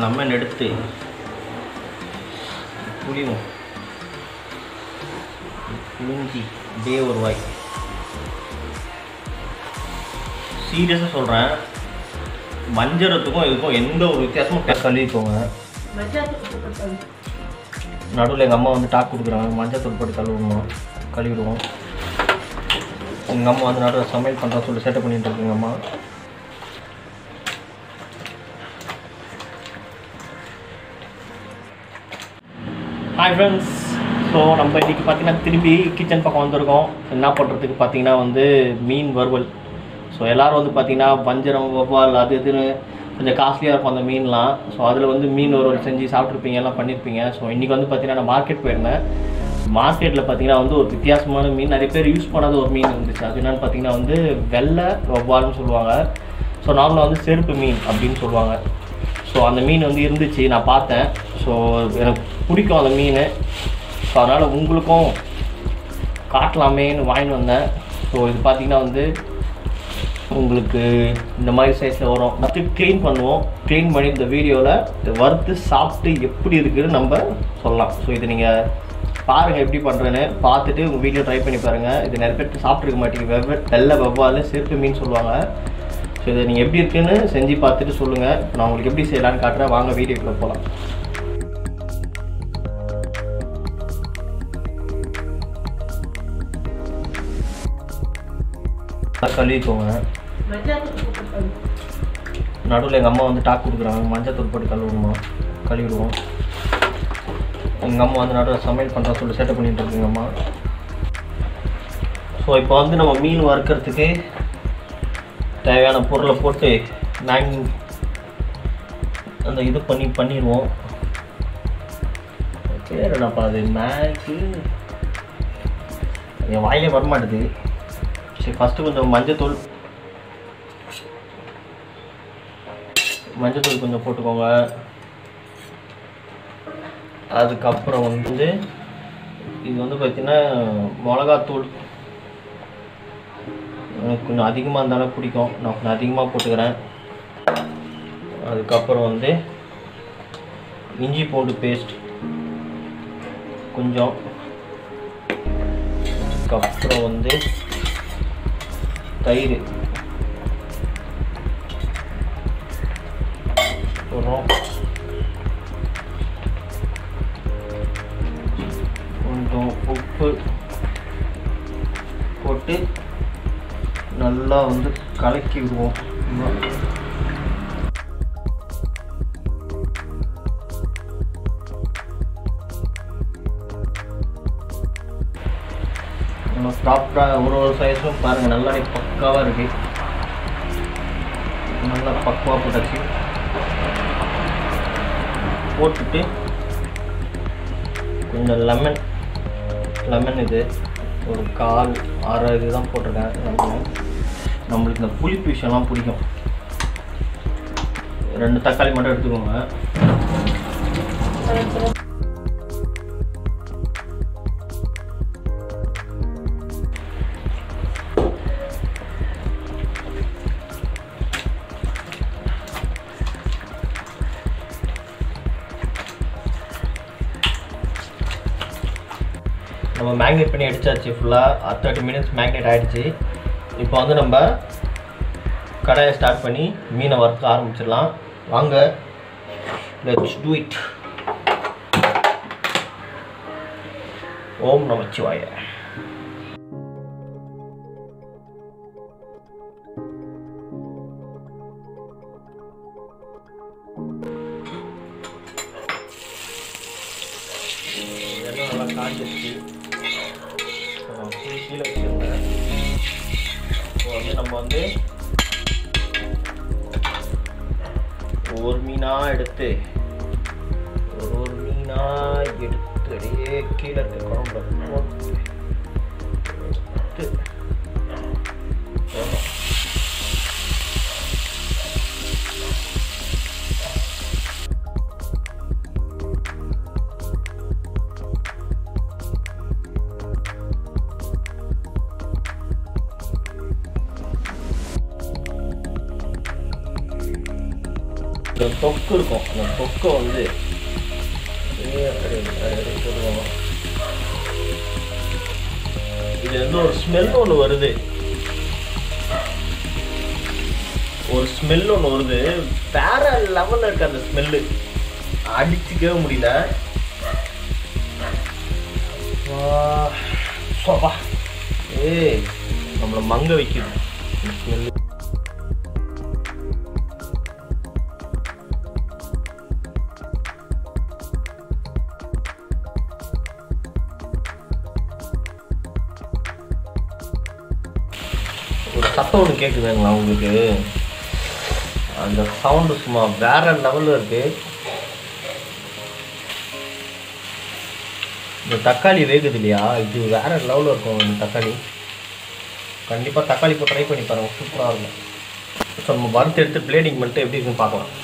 Lemon எடுத்து புளியும் புளிஞ்சி அப்படியே ஒரு வாய். சீரியஸாக சொல்கிறேன் மஞ்சரத்துக்கும் இதுக்கும் எந்த ஒரு வித்தியாசமும் கழுவிக்கோங்க. நடுவில் எங்கள் அம்மா வந்து டாக் கொடுக்குறாங்க. மஞ்சள் தூள் போட்டு கழுவுவோம் கழுவிடுவோம். எங்கள் அம்மா வந்து நடுவில் சமையல் பண்ணுறா சொல்லி சேட்டை பண்ணிட்டு எங்கள் அம்மா. ஹாய் ஃப்ரெண்ட்ஸ் ஸோ நம்ம இன்றைக்கி பார்த்தீங்கன்னா திரும்பி கிச்சன் பக்கம் வந்திருக்கோம். என்ன பண்ணுறதுக்கு பார்த்தீங்கன்னா வந்து மீன் வறுவல். ஸோ எல்லோரும் வந்து பார்த்திங்கன்னா வஞ்சரம் வவ்வால் அது இதுன்னு கொஞ்சம் காஸ்ட்லியாக இருக்கும் அந்த மீன்லாம். ஸோ அதில் வந்து மீன் வறுவல் செஞ்சு சாப்பிட்ருப்பீங்க எல்லாம் பண்ணியிருப்பீங்க. ஸோ இன்றைக்கி வந்து பார்த்தீங்கன்னா நான் மார்க்கெட் போயிருந்தேன். மார்க்கெட்டில் பார்த்திங்கன்னா வந்து ஒரு வித்தியாசமான மீன். நிறைய பேர் யூஸ் பண்ணாத ஒரு மீன் இருந்துச்சு. அது என்னென்னு பார்த்தீங்கன்னா வந்து வெள்ளை வவ்வால்னு சொல்லுவாங்க. ஸோ நார்மலாக வந்து செருப்பு மீன் அப்படின்னு சொல்லுவாங்க. ஸோ அந்த மீன் வந்து இருந்துச்சு நான் பார்த்தேன். ஸோ எனக்கு பிடிக்கும் அந்த மீன். ஸோ அதனால் உங்களுக்கும் காட்டலாமேன்னு வாங்கிட்டு வந்தேன். ஸோ இது பார்த்தீங்கன்னா வந்து உங்களுக்கு இந்த மாதிரி சைஸில் வரும். ஃபஸ்ட்டு க்ளீன் பண்ணுவோம். க்ளீன் பண்ணி இந்த வீடியோவில் வறுத்து சாப்பிட்டு எப்படி இருக்குதுன்னு நம்ம சொல்லலாம். ஸோ இது நீங்கள் பாருங்கள் எப்படி பண்ணுறேன்னு பார்த்துட்டு உங்கள் வீடியோ ட்ரை பண்ணி பாருங்கள் இது நிறைய பேர் சாப்பிட்ருக்க மாட்டேங்குது வெவ்வே வெள்ளை வெவ்வால் செருப்பு மீன் சொல்லுவாங்க. ஸோ இதை நீங்கள் எப்படி இருக்குன்னு செஞ்சு பார்த்துட்டு சொல்லுங்கள் நான் உங்களுக்கு எப்படி செய்யலான்னு காட்டுறேன். வாங்க வீடியோக்குள்ளே போகலாம் கழுவிக்கோங்க. நடுவில் எங்கள் அம்மா வந்து டாக் கொடுக்குறாங்க. மஞ்சள் தூள் போட்டு கழுவணும்? கழுவிடுவோம். எங்கள் அம்மா வந்து நடுவில் சமையல் பண்ணுறா சொல்லி சேட்டை பண்ணிட்டு இருக்குங்க அம்மா. ஸோ இப்போ வந்து நம்ம மீன் வறுக்கிறதுக்கு தேவையான பொருளை போட்டு நாங்கள் அந்த இது பண்ணி பண்ணிடுவோம் பேர் என்னப்பா அது? மேக்கு என் வாயிலே வரமாட்டுது. சரி ஃபஸ்ட்டு கொஞ்சம் மஞ்சத்தூள். மஞ்சத்தூள் கொஞ்சம் போட்டுக்கோங்க. அதுக்கப்புறம் வந்து இது வந்து பார்த்திங்கன்னா மிளகாத்தூள். எனக்கு கொஞ்சம் அதிகமாக இருந்தாலும் பிடிக்கும். நான் கொஞ்சம் அதிகமாக போட்டுக்கிறேன். அதுக்கப்புறம் வந்து இஞ்சி பூண்டு பேஸ்ட் கொஞ்சம். அதுக்கப்புறம் வந்து தயிர். போடுறோம். நல்லா வந்து கலக்கி விடுவோம். நம்ம சாப்பிட்ட ஒரு ஒரு சைஸும் பாருங்கள் நல்லா பக்காவாக இருக்கு. நல்லா பக்குவாக போட்டாச்சு. போட்டுட்டு கொஞ்சம் லெமன் லெமன் இது ஒரு கால் அரை இது தான் போட்டிருக்கேன். லெமன் நம்மளுக்கு இந்த புளிப்பு விஷயம்லாம் பிடிக்கும். ரெண்டு தக்காளி மட்டும் எடுத்துக்கோங்க. நம்ம மேக்னேட் பண்ணி அடிச்சாச்சு ஃபுல்லாக தேர்ட்டி மினிட்ஸ் மேக்னேட் ஆகிடுச்சு இப்போ வந்து நம்ம கடையை ஸ்டார்ட் பண்ணி மீனை வறுக்க ஆரம்பிச்சிடலாம். வாங்க லெட்ஸ் டூ இட் ஓம் நமச்சிவாய. இதெல்லாம் நல்லா காஞ்சிருச்சு. கீழே வச்சிருந்தேன் இப்போ வந்து நம்ம வந்து ஒரு மீனாக எடுத்து ஒரு ஒரு மீனாக எடுத்து அப்படியே கீழே இருக்க குழம்புல தொக்கு இருக்கும் அந்த தொக்கை வந்து இது வந்து ஒரு ஸ்மெல் ஒன்று வருது ஒரு ஸ்மெல் ஒன்று வருது வேற லெவலில் இருக்கு அந்த ஸ்மெல்லு அடிச்சுக்கவே முடியல ஏ நம்மளை மங்க வைக்கணும் ஸ்மெல்லு சத்தம் ஒன்று கேட்குதுங்களா உங்களுக்கு? அந்த சவுண்டு சும்மா வேற லெவலில் இருக்கு. இந்த தக்காளி வேகுது இல்லையா? இது வேற லெவலில் இருக்கும் இந்த தக்காளி. கண்டிப்பாக தக்காளி இப்போ ட்ரை பண்ணி பாருங்கள் சூப்பராக இருக்கும். ஸோ நம்ம வறுத்து எடுத்து பிளேடிங் பண்ணிட்டு எப்படி இருக்குன்னு பார்க்கலாம்.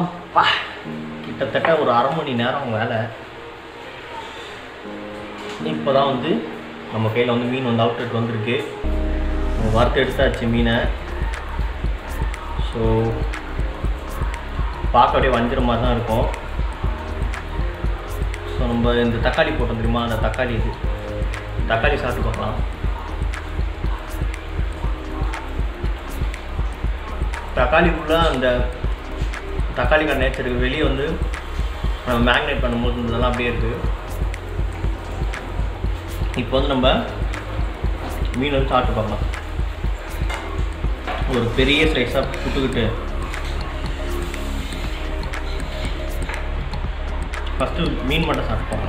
அப்பா கிட்டத்தட்ட ஒரு அரை மணி நேரம் வேலை. இப்போ தான் வந்து நம்ம கையில் வந்து மீன் வந்து அவுட்லெட் வந்திருக்கு. வறுத்து எடுத்தாச்சு மீனை. ஸோ பார்க்க அப்படியே வஞ்சிர மாதிரி தான் இருக்கும். ஸோ நம்ம இந்த தக்காளி போட்டோம் தெரியுமா? அந்த தக்காளி இது. தக்காளி சாப்பிட்டு பார்க்கலாம். தக்காளிக்குள்ளே அந்த தக்காளிக்கான நேச்சருக்கு வெளியே வந்து நம்ம மேக்னேட் பண்ணும்போது இதெல்லாம் அப்படியே இருக்குது இப்போ வந்து நம்ம மீன் வந்து சாப்பிட்டு பார்க்கலாம். ஒரு பெரிய ஸ்லைஸாக விட்டுக்கிட்டு ஃபஸ்ட்டு மீன் மட்டும் சாப்பிட்டோம்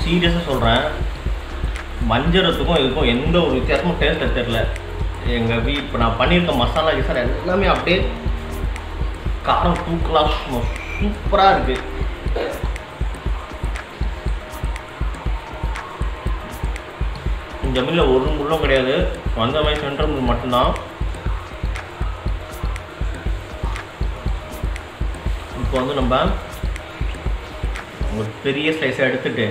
சீரியஸாக சொல்கிறேன் மஞ்சரத்துக்கும் இதுக்கும் எந்த ஒரு வித்தியாசமும் டேஸ்ட்டை தெரில எங்கள் வீ இப்போ நான் பண்ணியிருக்க மசாலா கிசாலா எல்லாமே அப்படியே காரம் தூக்கலாம் சூப்பராக இருக்குது இந்த மீனில் ஒரு முள்ளும் கிடையாது. வந்த மாதிரி சென்டர் முள் மட்டும்தான். இப்போ வந்து நம்ம ஒரு பெரிய ஸ்லைஸை எடுத்துட்டு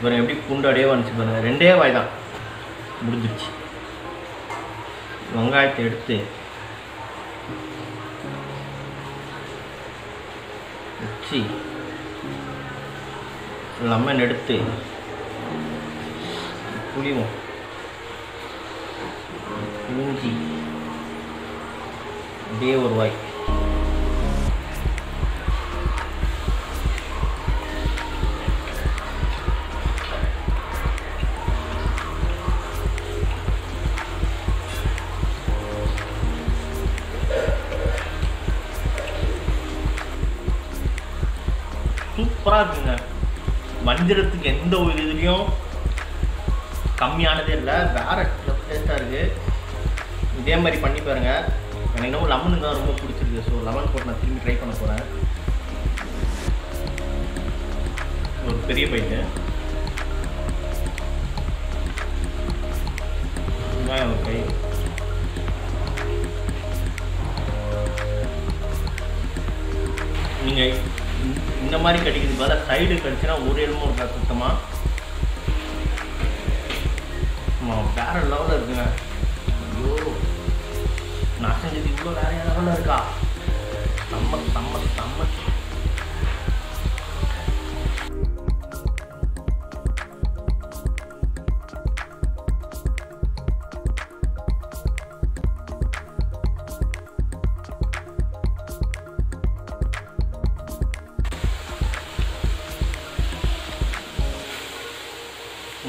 இப்போ எப்படி குண்டாடியே வந்துச்சு பாருங்கள் ரெண்டே வாய் தான். முடிஞ்சிருச்சு. வெங்காயத்தை எடுத்து வச்சு லெமன் எடுத்து புளிவோம். புளிஞ்சி அப்படியே ஒரு வாய். சூப்பராக இருக்குங்க மஞ்சளத்துக்கு எந்த ஒரு இதுலேயும் கம்மியானதே இல்லை வேறு டேஸ்ட்டாக இருக்குது இதே மாதிரி பண்ணி பாருங்கள் எனக்கு இன்னும் லெமனு தான் ரொம்ப பிடிச்சிருக்கு. ஸோ லெமன் போட்டு நான் திரும்பி ட்ரை பண்ண போகிறேன் ஒரு பெரிய பைட்டு சைடு கழிச்சுன்னா ஒரு எலும்பும் இருக்கா சுத்தமாக வேற லெவலில் இருக்குங்க. ஐயோ நான் செஞ்சது இவ்வளோ வேற லெவலில் இருக்கா? நம்ம நம்ம நம்ம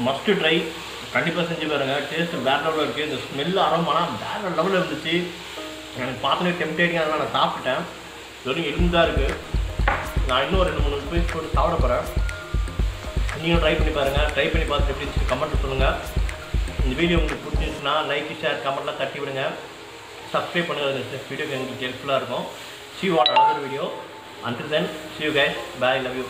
மஸ்ட்டு ட்ரை கண்டிப்பாக செஞ்சு பாருங்கள் டேஸ்ட் வேறு லெவலில் இருக்குது இந்த ஸ்மெல் அரோமாலாம் வேறு லெவலில் இருந்துச்சு. எனக்கு பார்த்தோன்னே டெம்டேட்டிங் அதெல்லாம் நான் சாப்பிட்டேன். வெறும் இருந்தால் இருக்குது நான் இன்னும் ரெண்டு மூணு பீஸ் போட்டு சாப்பிட போகிறேன் நீங்களும் ட்ரை பண்ணி பாருங்கள் ட்ரை பண்ணி பார்த்துட்டு எப்படி இருந்துச்சு கமெண்ட் சொல்லுங்கள் இந்த வீடியோ உங்களுக்கு பிடிச்சிருந்துச்சுன்னா லைக் ஷேர் கமெண்ட்லாம் தட்டி விடுங்க. சப்ஸ்கிரைப் பண்ணுங்கள் இந்த வீடியோக்கு எங்களுக்கு ஹெல்ப்ஃபுல்லாக இருக்கும். See what another video until then see you guys. Bye love you